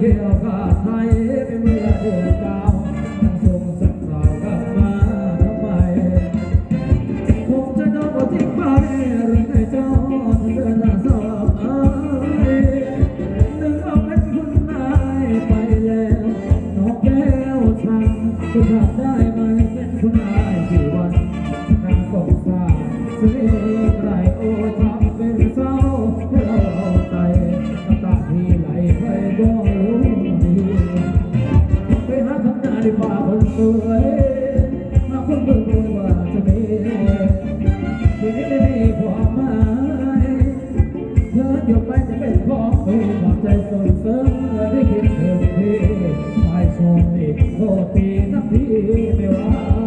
เขียวกาไทยเป็นเมืองดวงดกา ได้ฟ้าบสวยมาคนเบิ่งบนว่าจะดีดีไม่มีคามหมาเธอหยกไปจะเป็นของตัใจส่งเสริได้เห็เธอทีชายชมอีกโทักที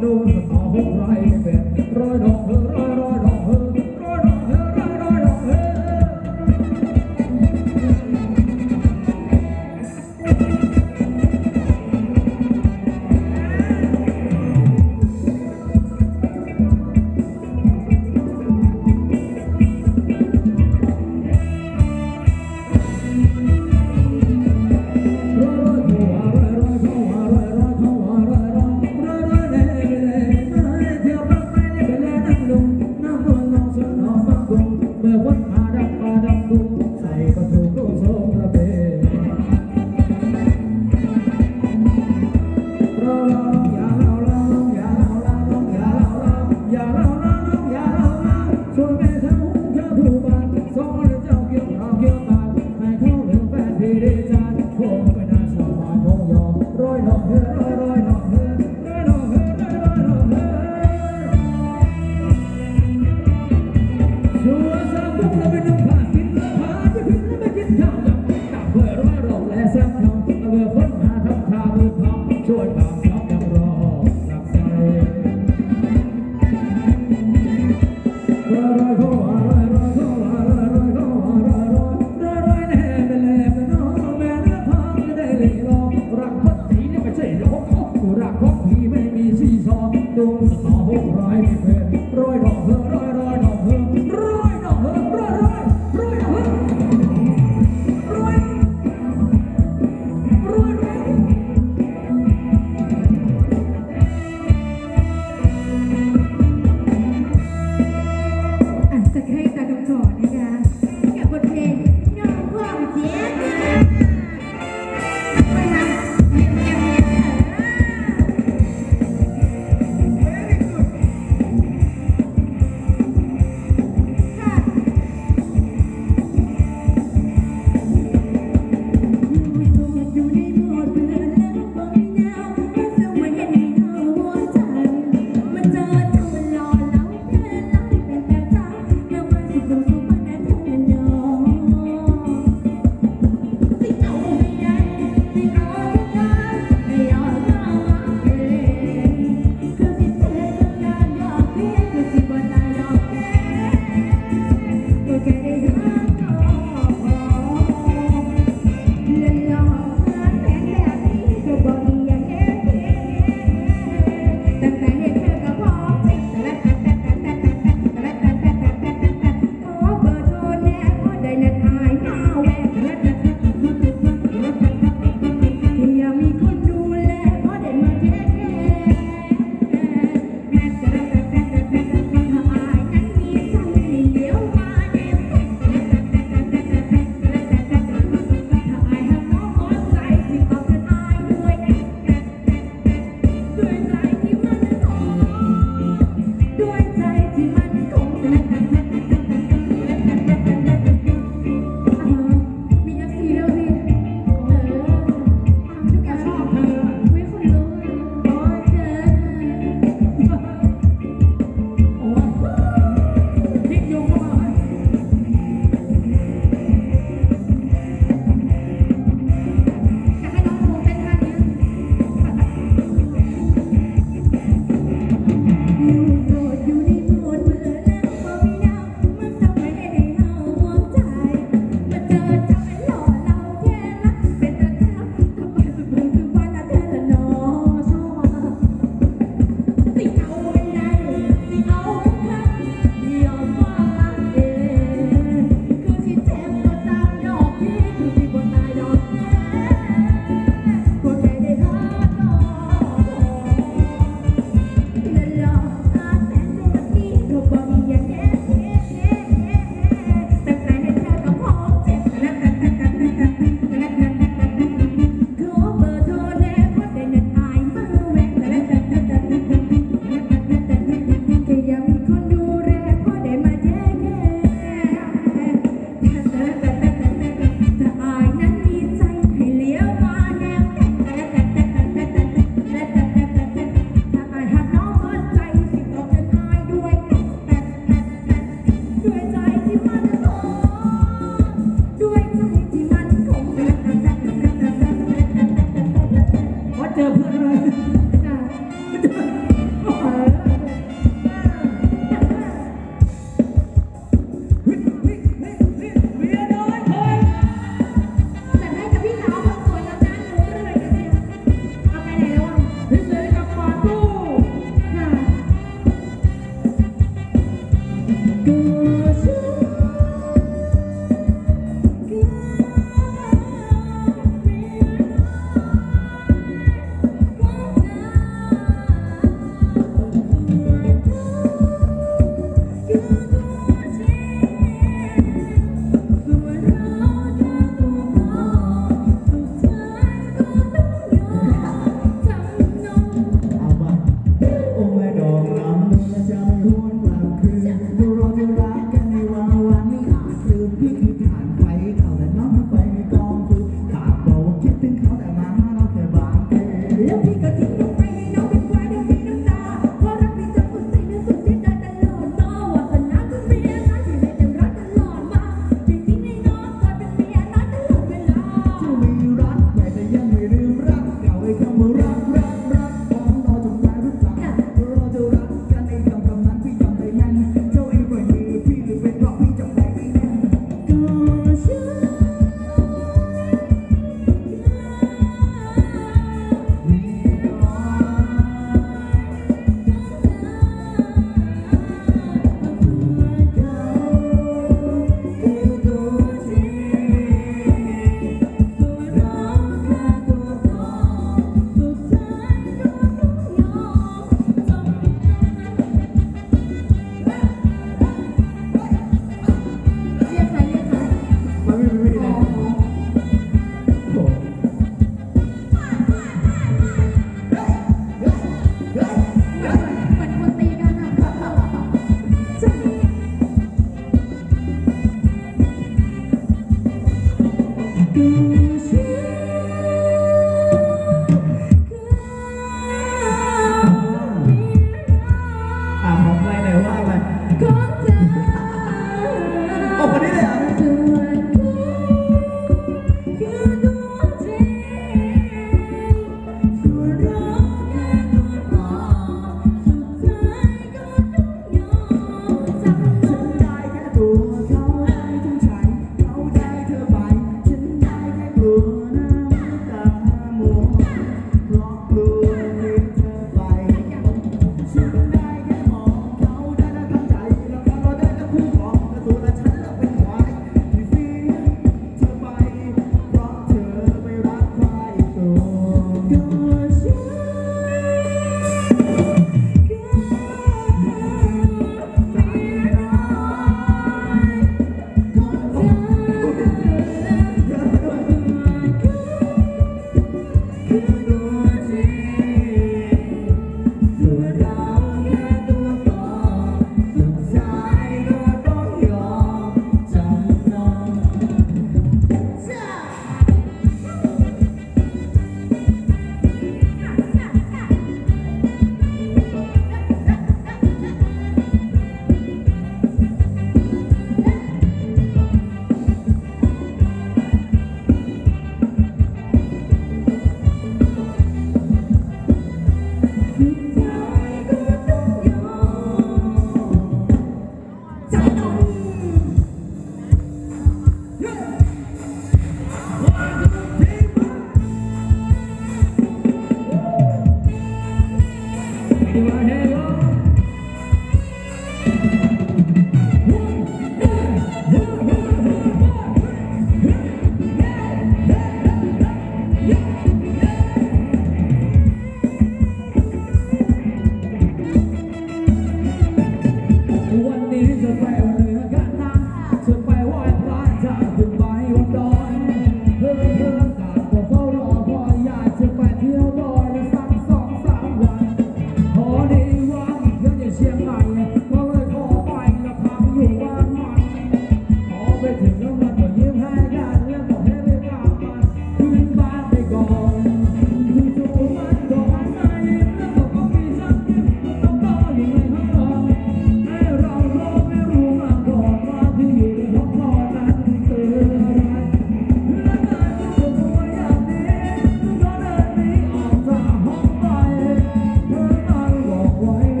no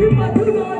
ที่ม